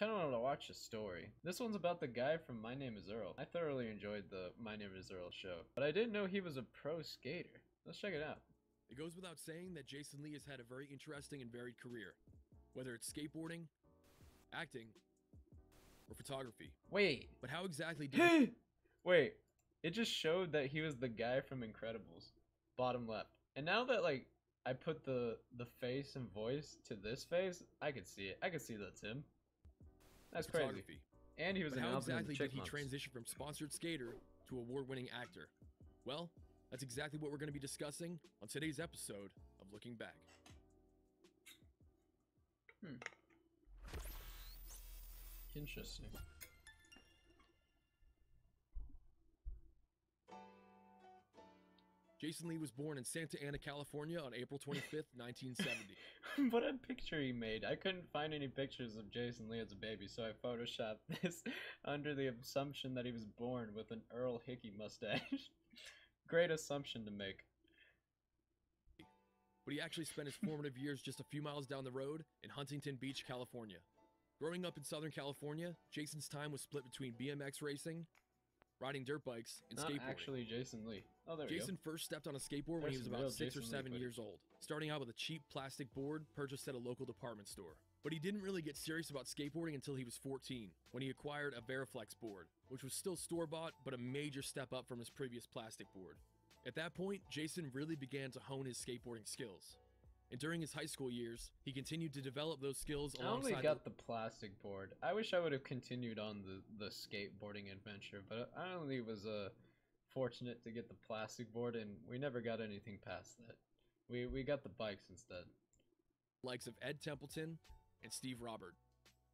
kind of want to watch a story. This one's about the guy from My Name is Earl. I thoroughly enjoyed the My Name is Earl show, but I didn't know he was a pro skater. Let's check it out. It goes without saying that Jason Lee has had a very interesting and varied career, whether it's skateboarding, acting, or photography. Wait. But how exactly did Wait. It just showed that he was the guy from Incredibles. Bottom left. And now that like I put the the face and voice to this face, I could see it. I could see that's him. That's crazy. photography? And he was But an how exactly did he Chipmunks. transition from sponsored skater to award-winning actor? Well, that's exactly what we're going to be discussing on today's episode of Looking Back. Hmm. Interesting. Jason Lee was born in Santa Ana, California on April 25th, 1970. what a picture he made. I couldn't find any pictures of Jason Lee as a baby, so I photoshopped this under the assumption that he was born with an Earl Hickey mustache. Great assumption to make. but he actually spent his formative years just a few miles down the road in Huntington Beach, California. Growing up in Southern California, Jason's time was split between BMX racing, riding dirt bikes, and Not skateboarding. actually Jason Lee. Oh, there Jason first stepped on a skateboard when he was about six Jason or seven footage. years old, starting out with a cheap plastic board purchased at a local department store. But he didn't really get serious about skateboarding until he was 14, when he acquired a Veriflex board, which was still store bought, but a major step up from his previous plastic board. At that point, Jason really began to hone his skateboarding skills. And during his high school years, he continued to develop those skills. I only got the plastic board. I wish I would have continued on the, the skateboarding adventure, but I only was uh, fortunate to get the plastic board, and we never got anything past that. We, we got the bikes instead. likes of Ed Templeton and Steve Robert.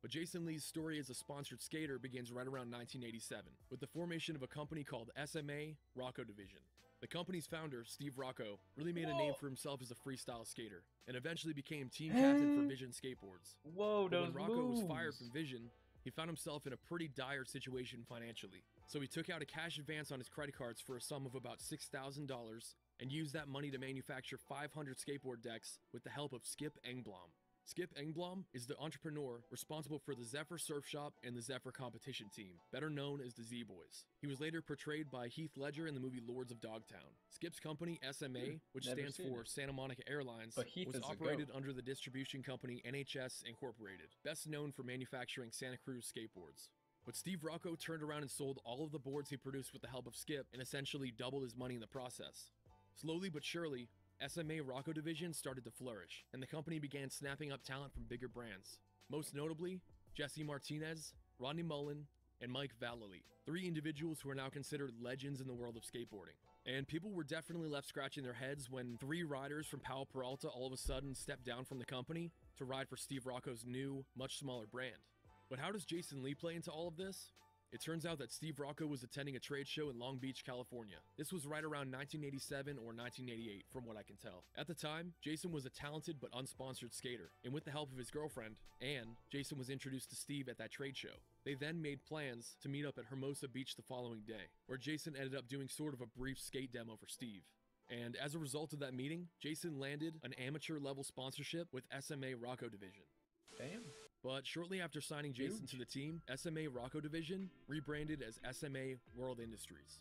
But Jason Lee's story as a sponsored skater begins right around 1987 with the formation of a company called SMA Rocco Division. The company's founder, Steve Rocco, really made a name for himself as a freestyle skater and eventually became team captain for Vision Skateboards. Whoa, But those when Rocco was fired from Vision, he found himself in a pretty dire situation financially. So he took out a cash advance on his credit cards for a sum of about $6,000 and used that money to manufacture 500 skateboard decks with the help of Skip Engblom. Skip Engblom is the entrepreneur responsible for the Zephyr Surf Shop and the Zephyr competition team, better known as the Z Boys. He was later portrayed by Heath Ledger in the movie Lords of Dogtown. Skip's company, SMA, which Hmm, never stands for it. Santa Monica Airlines, was operated under the distribution company NHS Incorporated, best known for manufacturing Santa Cruz skateboards. But Steve Rocco turned around and sold all of the boards he produced with the help of Skip and essentially doubled his money in the process. Slowly but surely, SMA Rocco Division started to flourish, and the company began snapping up talent from bigger brands. Most notably, Jesse Martinez, Rodney Mullen, and Mike Vallely, three individuals who are now considered legends in the world of skateboarding. And people were definitely left scratching their heads when three riders from Powell Peralta all of a sudden stepped down from the company to ride for Steve Rocco's new, much smaller brand. But how does Jason Lee play into all of this? It turns out that Steve Rocco was attending a trade show in Long Beach, California. This was right around 1987 or 1988, from what I can tell. At the time, Jason was a talented but unsponsored skater, and with the help of his girlfriend, Anne, Jason was introduced to Steve at that trade show. They then made plans to meet up at Hermosa Beach the following day, where Jason ended up doing sort of a brief skate demo for Steve. And as a result of that meeting, Jason landed an amateur level sponsorship with SMA Rocco Division. Damn. But shortly after signing Jason to the team, SMA Rocco Division rebranded as SMA World Industries.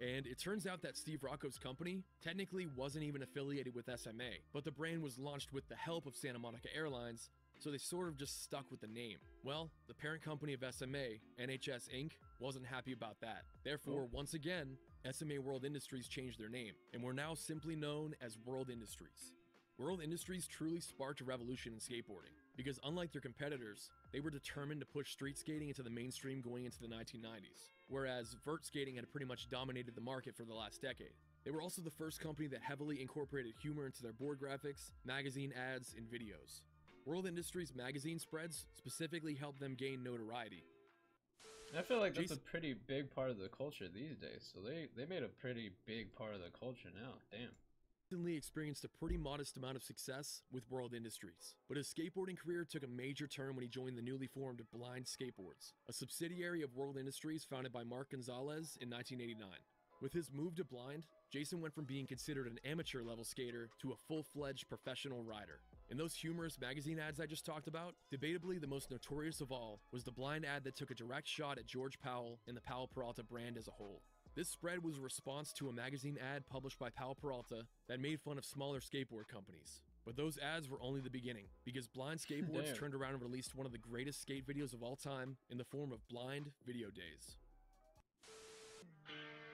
And it turns out that Steve Rocco's company technically wasn't even affiliated with SMA, but the brand was launched with the help of Santa Monica Airlines, so they sort of just stuck with the name. Well, the parent company of SMA, NHS Inc., wasn't happy about that. Therefore, oh. once again, SMA World Industries changed their name, and were now simply known as World Industries. World Industries truly sparked a revolution in skateboarding because, unlike their competitors, they were determined to push street skating into the mainstream going into the 1990s, whereas vert skating had pretty much dominated the market for the last decade. They were also the first company that heavily incorporated humor into their board graphics, magazine ads, and videos. World Industries magazine spreads specifically helped them gain notoriety, I feel like that's a pretty big part of the culture these days. So they, they made a pretty big part of the culture now. Damn. Experienced a pretty modest amount of success with World Industries, but his skateboarding career took a major turn when he joined the newly formed Blind Skateboards, a subsidiary of World Industries founded by Mark Gonzalez in 1989. With his move to Blind, Jason went from being considered an amateur level skater to a full fledged professional rider. In those humorous magazine ads I just talked about, debatably the most notorious of all was the blind ad that took a direct shot at George Powell and the Powell Peralta brand as a whole. This spread was a response to a magazine ad published by Powell Peralta that made fun of smaller skateboard companies. But those ads were only the beginning, because Blind Skateboards turned around and released one of the greatest skate videos of all time in the form of Blind Video Days.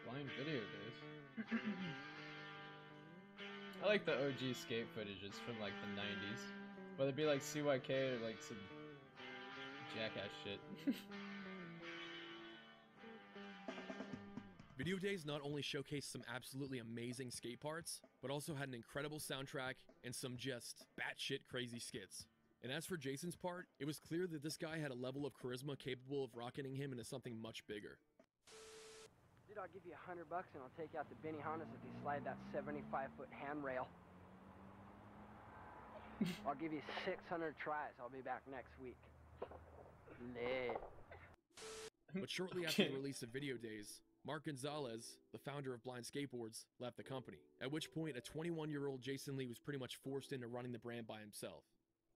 Blind video days. I like the OG skate footages from like the 90s. Whether it be like CYK or like some jackass shit. Video Days not only showcased some absolutely amazing skate parts, but also had an incredible soundtrack and some just batshit crazy skits. And as for Jason's part, it was clear that this guy had a level of charisma capable of rocketing him into something much bigger. Dude, I'll give you a hundred bucks and I'll take out the Benny Hondas if you slide that 75 foot handrail. I'll give you 600 tries. I'll be back next week. Lit. But shortly after the release of Video Days, Mark Gonzalez, the founder of Blind Skateboards, left the company. At which point, a 21 year old Jason Lee was pretty much forced into running the brand by himself.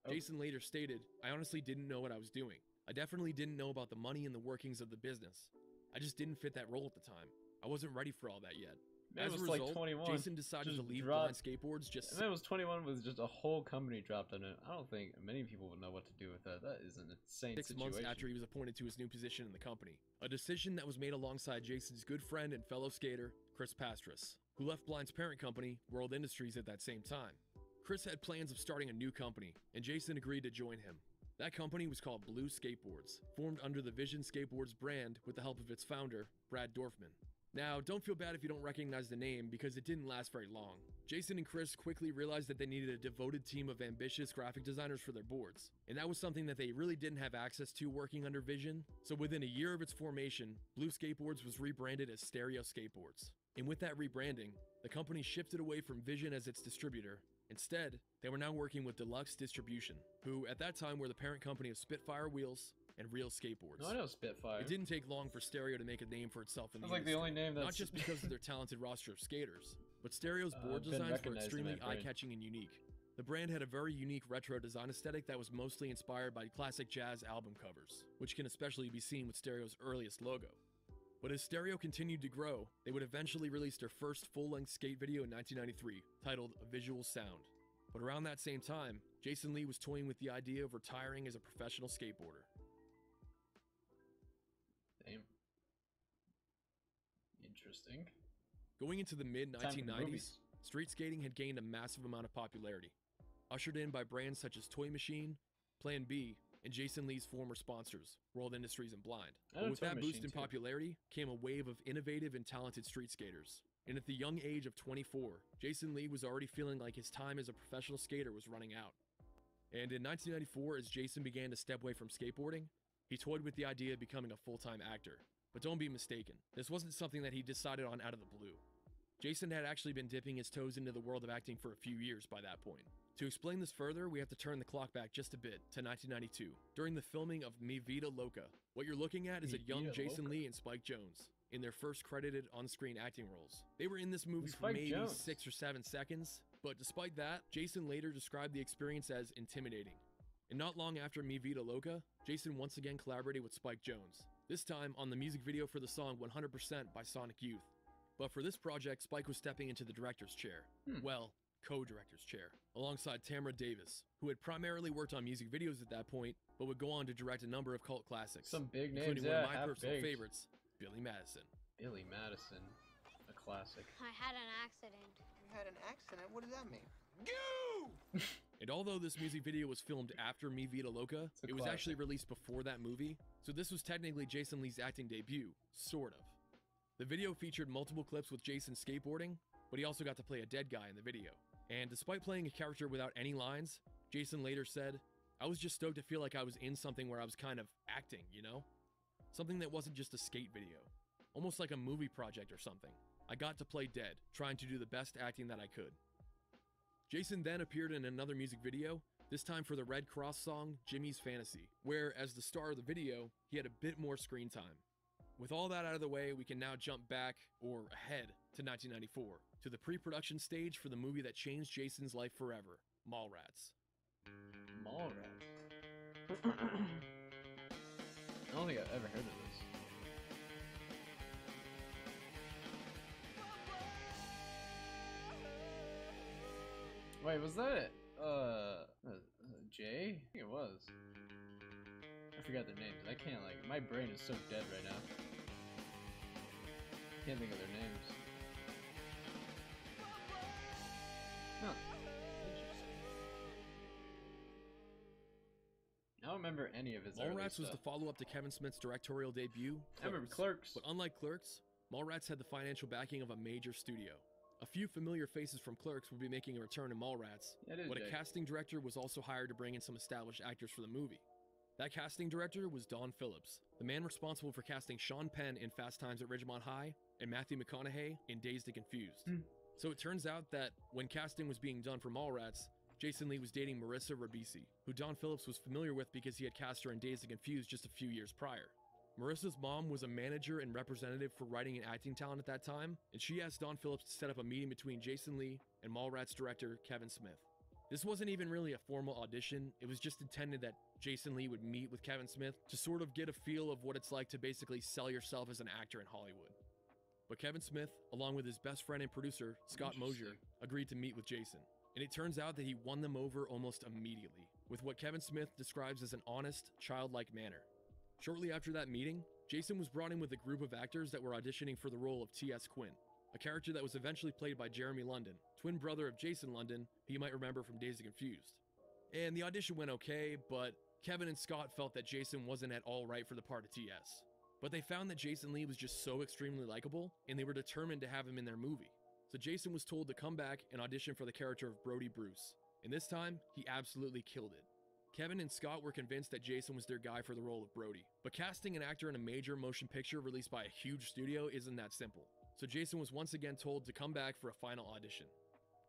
Oh. Jason later stated, I honestly didn't know what I was doing. I definitely didn't know about the money and the workings of the business. I just didn't fit that role at the time. I wasn't ready for all that yet. As was a like 21. Jason decided to leave dropped- Blind Skateboards just And then it was 21 with just a whole company dropped on it. I don't think many people would know what to do with that. That is an insane six situation. months after he was appointed to his new position in the company. A decision that was made alongside Jason's good friend and fellow skater, Chris Pastras, who left Blind's parent company, World Industries, at that same time. Chris had plans of starting a new company, and Jason agreed to join him. That company was called Blue Skateboards, formed under the Vision Skateboards brand with the help of its founder, Brad Dorfman. Now, don't feel bad if you don't recognize the name because it didn't last very long. Jason and Chris quickly realized that they needed a devoted team of ambitious graphic designers for their boards, and that was something that they really didn't have access to working under Vision. So within a year of its formation, Blue Skateboards was rebranded as Stereo Skateboards. And with that rebranding, the company shifted away from Vision as its distributor. Instead, they were now working with Deluxe Distribution, who at that time were the parent company of Spitfire Wheels and Real Skateboards. No, I know Spitfire. It didn't take long for Stereo to make a name for itself in the That's like the only name that's Not just because of their talented roster of skaters, but Stereo's Uh, board been designs were extremely eye-catching and unique. The brand had a very unique retro design aesthetic that was mostly inspired by classic jazz album covers, which can especially be seen with Stereo's earliest logo. But as Stereo continued to grow, they would eventually release their first full-length skate video in 1993, titled A Visual Sound. But around that same time, Jason Lee was toying with the idea of retiring as a professional skateboarder. Damn. Interesting. Going into the mid Time for 1990s, movies. street skating had gained a massive amount of popularity, ushered in by brands such as Toy Machine, Plan B, and Jason Lee's former sponsors, World Industries and Blind. With that boost in too. popularity came a wave of innovative and talented street skaters. And at the young age of 24, Jason Lee was already feeling like his time as a professional skater was running out. And in 1994, as Jason began to step away from skateboarding, he toyed with the idea of becoming a full time actor. But don't be mistaken, this wasn't something that he decided on out of the blue. Jason had actually been dipping his toes into the world of acting for a few years by that point. To explain this further, we have to turn the clock back just a bit to 1992, during the filming of Mi Vida Loca. What you're looking at is Mi a young Vida Jason Loca. Lee and Spike Jonze in their first credited on screen acting roles. They were in this movie for maybe Jonze? six or seven seconds, but despite that, Jason later described the experience as intimidating. And not long after Mi Vida Loca, Jason once again collaborated with Spike Jonze, this time on the music video for the song 100% by Sonic Youth. But for this project, Spike was stepping into the director's chair. Hmm. Well, co director's chair, alongside Tamra Davis, who had primarily worked on music videos at that point, but would go on to direct a number of cult classics, Some big names, including yeah, one of my personal baked. favorites, Billy Madison. Billy Madison, a classic. I had an accident. You had an accident? What does that mean? And although this music video was filmed after Mi Vida Loca, it was actually released before that movie, so this was technically Jason Lee's acting debut, sort of. The video featured multiple clips with Jason skateboarding, but he also got to play a dead guy in the video. And despite playing a character without any lines, Jason later said, I was just stoked to feel like I was in something where I was kind of acting, you know? Something that wasn't just a skate video. Almost like a movie project or something. I got to play dead, trying to do the best acting that I could. Jason then appeared in another music video, this time for the Redd Kross song Jimmy's Fantasy, where, as the star of the video, he had a bit more screen time. With all that out of the way, we can now jump back, or ahead, to 1994, to the pre production stage for the movie that changed Jason's life forever Mallrats. Mallrats. I don't think I've ever heard of this. Wait, was that uh, uh, Jay? I think it was. I forgot their names. I can't like my brain is so dead right now. Can't think of their names. Huh. I don't remember any of his Mallrats was the follow-up to Kevin Smith's directorial debut. I remember Clerks. But unlike Clerks, Mallrats had the financial backing of a major studio. A few familiar faces from Clerks would be making a return in Mallrats, Yeah, but a casting director was also hired to bring in some established actors for the movie. That casting director was Don Phillips, the man responsible for casting Sean Penn in Fast Times at Ridgemont High and Matthew McConaughey in Dazed and Confused. Hmm. So it turns out that when casting was being done for Mallrats, Jason Lee was dating Marissa Ribisi, who Don Phillips was familiar with because he had cast her in Dazed and Confused just a few years prior. Marissa's mom was a manager and representative for writing and acting talent at that time, and she asked Don Phillips to set up a meeting between Jason Lee and Mallrats director Kevin Smith. This wasn't even really a formal audition, it was just intended that Jason Lee would meet with Kevin Smith to sort of get a feel of what it's like to basically sell yourself as an actor in Hollywood. But Kevin Smith, along with his best friend and producer, Scott Mosier, agreed to meet with Jason. And it turns out that he won them over almost immediately, with what Kevin Smith describes as an honest, childlike manner. Shortly after that meeting, Jason was brought in with a group of actors that were auditioning for the role of T.S. Quinn, a character that was eventually played by Jeremy London, twin brother of Jason London, who you might remember from Dazed and Confused. And the audition went okay, but Kevin and Scott felt that Jason wasn't at all right for the part of T.S. But they found that Jason Lee was just so extremely likable, and they were determined to have him in their movie. So Jason was told to come back and audition for the character of Brody Bruce. And this time, he absolutely killed it. Kevin and Scott were convinced that Jason was their guy for the role of Brody. But casting an actor in a major motion picture released by a huge studio isn't that simple. So Jason was once again told to come back for a final audition.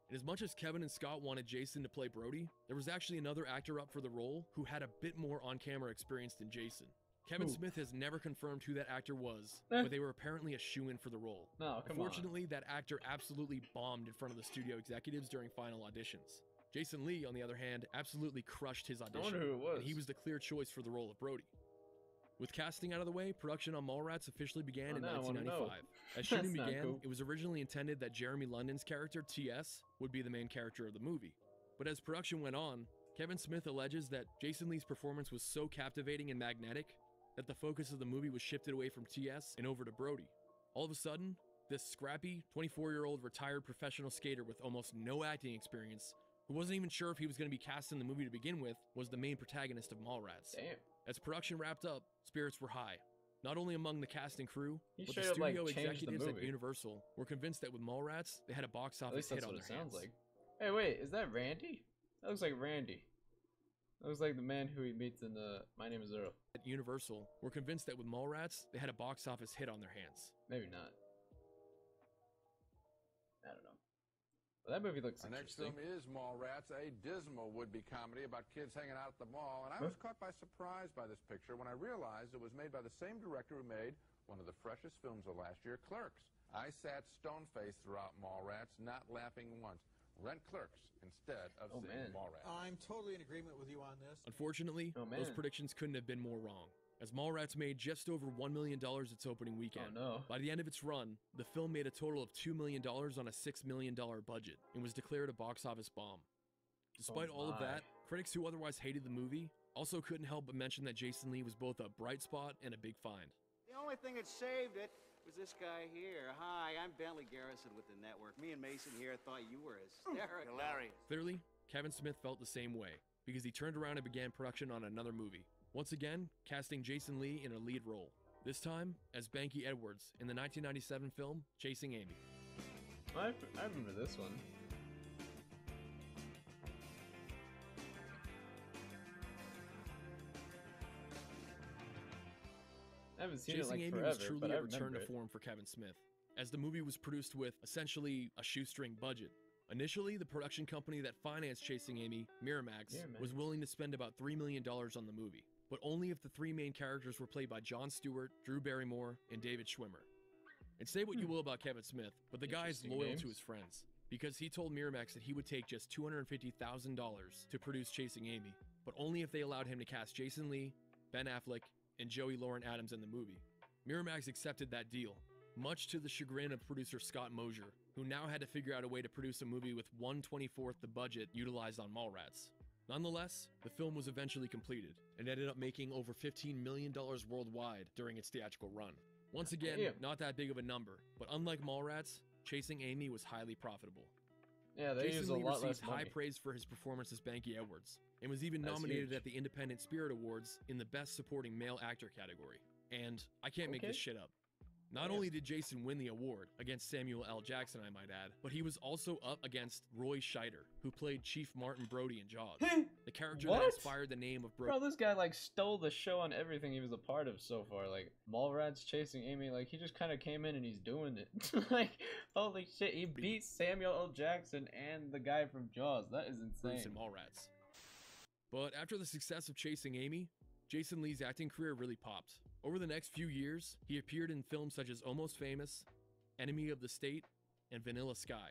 And as much as Kevin and Scott wanted Jason to play Brody, there was actually another actor up for the role who had a bit more on camera experience than Jason. Kevin Who? Smith has never confirmed who that actor was, Eh. but they were apparently a shoe in for the role. No, come on. Unfortunately, that actor absolutely bombed in front of the studio executives during final auditions. Jason Lee, on the other hand, absolutely crushed his audition. I wonder who it was. And he was the clear choice for the role of Brody. With casting out of the way, production on Mallrats officially began Oh, in now I know. 1995. As shooting began, cool. it was originally intended that Jeremy London's character, T.S., would be the main character of the movie. But as production went on, Kevin Smith alleges that Jason Lee's performance was so captivating and magnetic that the focus of the movie was shifted away from T.S. and over to Brody. All of a sudden, this scrappy, 24 year old retired professional skater with almost no acting experience, who wasn't even sure if he was going to be cast in the movie to begin with, was the main protagonist of Mallrats. Damn. As production wrapped up, spirits were high. Not only among the cast and crew, He but the up, like, studio the executives at. Universal were convinced that with Mallrats, they had a box office hit on their hands. like. Hey, wait, is that Randy? That looks like Randy. That looks like the man who he meets in the My Name is Earl. At Universal were convinced that with Mallrats, they had a box office hit on their hands. Maybe not. Well, that movie looks Our next film is Mallrats, a dismal would-be comedy about kids hanging out at the mall. And I was caught by surprise by this picture when I realized it was made by the same director who made one of the freshest films of last year, Clerks. I sat stone-faced throughout Mallrats, not laughing once. Rent Clerks instead of Oh, seeing man. Mallrats. I'm totally in agreement with you on this. Unfortunately, Oh, those predictions couldn't have been more wrong, as Mallrats made just over $1 million its opening Oh weekend. no. By the end of its run, the film made a total of $2 million on a $6 million budget and was declared a box office bomb. Despite oh all of that, critics who otherwise hated the movie also couldn't help but mention that Jason Lee was both a bright spot and a big find. The only thing that saved it was this guy here. Hi, I'm Bentley Garrison with the network. Me and Mason here thought you were hysterical. Hilarious. Clearly, Kevin Smith felt the same way because he turned around and began production on another movie. Once again, casting Jason Lee in a lead role. This time as Banky Edwards in the 1997 film Chasing Amy. I, I remember this one. I haven't seen Chasing it like Amy forever, was truly a return to form for Kevin Smith, as the movie was produced with essentially a shoestring budget. Initially, the production company that financed Chasing Amy, Miramax, Miramax. was willing to spend about $3 million on the movie, but only if the three main characters were played by Jon Stewart, Drew Barrymore, and David Schwimmer. And say what you Hmm. will about Kevin Smith, but the guy is loyal names. to his friends. because he told Miramax that he would take just $250,000 to produce Chasing Amy, but only if they allowed him to cast Jason Lee, Ben Affleck, and Joey Lauren Adams in the movie. Miramax accepted that deal, much to the chagrin of producer Scott Mosier, who now had to figure out a way to produce a movie with 124th the budget utilized on Mallrats. Nonetheless, the film was eventually completed and ended up making over $15 million worldwide during its theatrical run. Once again, Damn. not that big of a number, but unlike Mallrats, Chasing Amy was highly profitable. Yeah, they Jason a Lee lot less received high money. praise for his performance as Banky Edwards, and was even That's nominated huge. at the Independent Spirit Awards in the Best Supporting Male Actor category. And I can't make this shit up. Not Yes. only did Jason win the award against Samuel L. Jackson, I might add, but he was also up against Roy Scheider, who played Chief Martin Brody in Jaws, hmm. the character that inspired the name of Brody. Bro, this guy like stole the show on everything he was a part of so far. Like Mallrats chasing Amy, like he just kind of came in and he's doing it. like holy shit, he beat Samuel L. Jackson and the guy from Jaws. That is Bruce insane. and Mallrats. But after the success of Chasing Amy, Jason Lee's acting career really popped. Over the next few years, he appeared in films such as Almost Famous, Enemy of the State, and Vanilla Sky.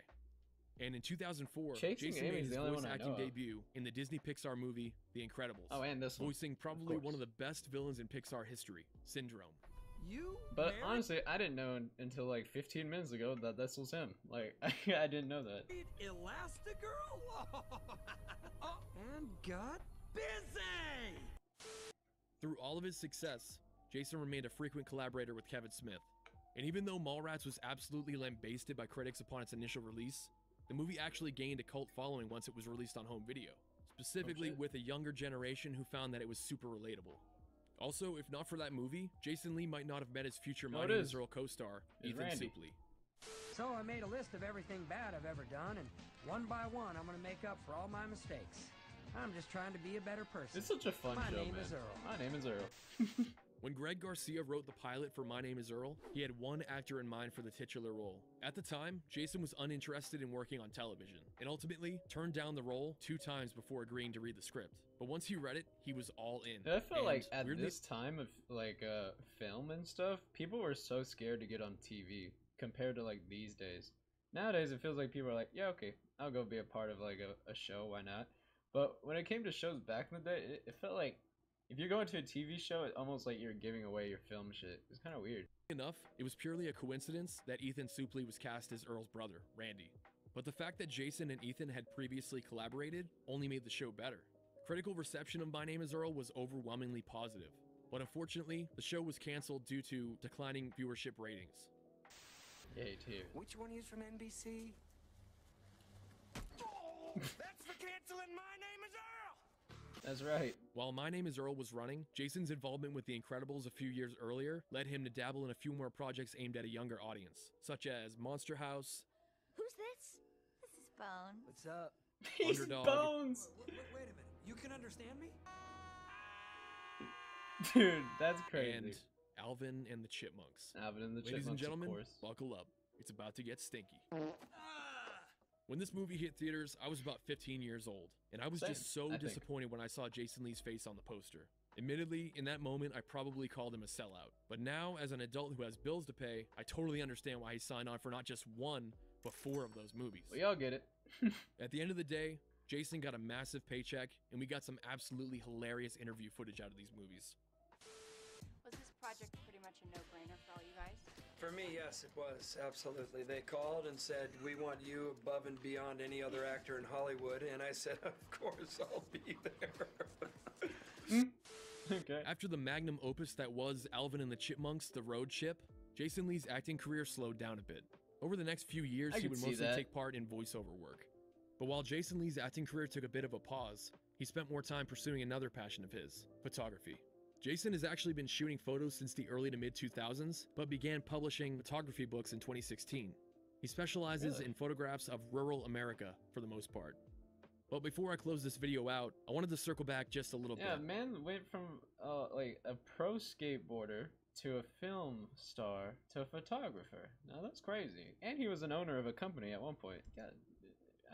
And in 2004, Chasing Jason Amy's made his the voice acting debut in the Disney Pixar movie The Incredibles, Oh, and this one. voicing probably one of the best villains in Pixar history, Syndrome. You But married honestly, I didn't know until like 15 minutes ago that this was him. Like I didn't know that. Elastigirl? oh, and got busy! Through all of his success, Jason remained a frequent collaborator with Kevin Smith. And even though Mallrats was absolutely lambasted by critics upon its initial release, the movie actually gained a cult following once it was released on home video, specifically oh, shit. with a younger generation who found that it was super relatable. Also, if not for that movie, Jason Lee might not have met his future No, My it Name is. is Earl co-star, Ethan Randy. Suplee. So I made a list of everything bad I've ever done, and one by one, I'm gonna make up for all my mistakes. I'm just trying to be a better person. It's such a fun My show, name man. is Earl. My name is Earl. When Greg Garcia wrote the pilot for My Name is Earl, he had one actor in mind for the titular role. At the time, Jason was uninterested in working on television, and ultimately turned down the role two times before agreeing to read the script. But once he read it, he was all in. I feel And like at weirdly- this time of like uh film and stuff, people were so scared to get on TV compared to like these days. Nowadays, it feels like people are like, yeah, okay, I'll go be a part of like a, a show, why not? But when it came to shows back in the day, it, it felt like if you're going to a TV show, it's almost like you're giving away your film shit. It's kind of weird. enough, it was purely a coincidence that Ethan Suplee was cast as Earl's brother, Randy. But the fact that Jason and Ethan had previously collaborated only made the show better. Critical reception of My Name is Earl was overwhelmingly positive, but unfortunately, the show was canceled due to declining viewership ratings. Yay, too. Which one is from NBC? Oh, That's right. While My Name is Earl was running, Jason's involvement with The Incredibles a few years earlier led him to dabble in a few more projects aimed at a younger audience, such as Monster House, Who's this? This is Bone. What's up? He's Underdog. bones, Wait, wait a minute. You can understand me? dude. That's crazy. and Alvin and the Chipmunks. Alvin and the Ladies and Chipmunks, gentlemen, of course. buckle up. It's about to get stinky. Ah! When this movie hit theaters, I was about 15 years old, and I was just so I think. disappointed when I saw Jason Lee's face on the poster. Admittedly, in that moment, I probably called him a sellout. But now, as an adult who has bills to pay, I totally understand why he signed on for not just one, but four of those movies. We all get it. At the end of the day, Jason got a massive paycheck, and we got some absolutely hilarious interview footage out of these movies. For me, yes, it was. Absolutely. They called and said, We want you above and beyond any other actor in Hollywood. And I said, Of course, I'll be there. okay. After the magnum opus that was Alvin and the Chipmunks, The Road Chip, Jason Lee's acting career slowed down a bit. Over the next few years, I he would mostly that. take part in voiceover work. But while Jason Lee's acting career took a bit of a pause, he spent more time pursuing another passion of his photography. Jason has actually been shooting photos since the early to mid 2000s, but began publishing photography books in 2016. He specializes Really? in photographs of rural America for the most part. But before I close this video out, I wanted to circle back just a little Yeah, bit. Yeah, man went from uh, like a pro skateboarder to a film star to a photographer. Now that's crazy. And he was an owner of a company at one point. God,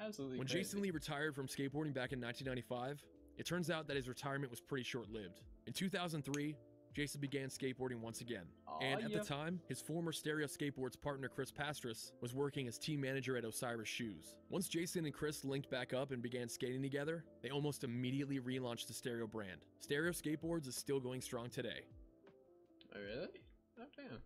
absolutely. When crazy. Jason Lee retired from skateboarding back in 1995, it turns out that his retirement was pretty short lived. In 2003, Jason began skateboarding once again. Aw, and at yeah. the time, his former Stereo Skateboards partner Chris Pastras was working as team manager at Osiris Shoes. Once Jason and Chris linked back up and began skating together, they almost immediately relaunched the Stereo brand. Stereo Skateboards is still going strong today. Oh, really? Oh, damn.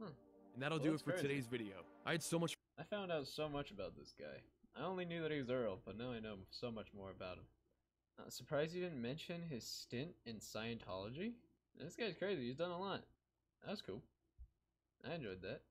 Hmm. And that'll Well, do it for crazy. today's video. I had so much I found out so much about this guy. I only knew that he was Earl, but now I know so much more about him. Uh, surprised you didn't mention his stint in Scientology? This guy's crazy. He's done a lot. That was cool. I enjoyed that.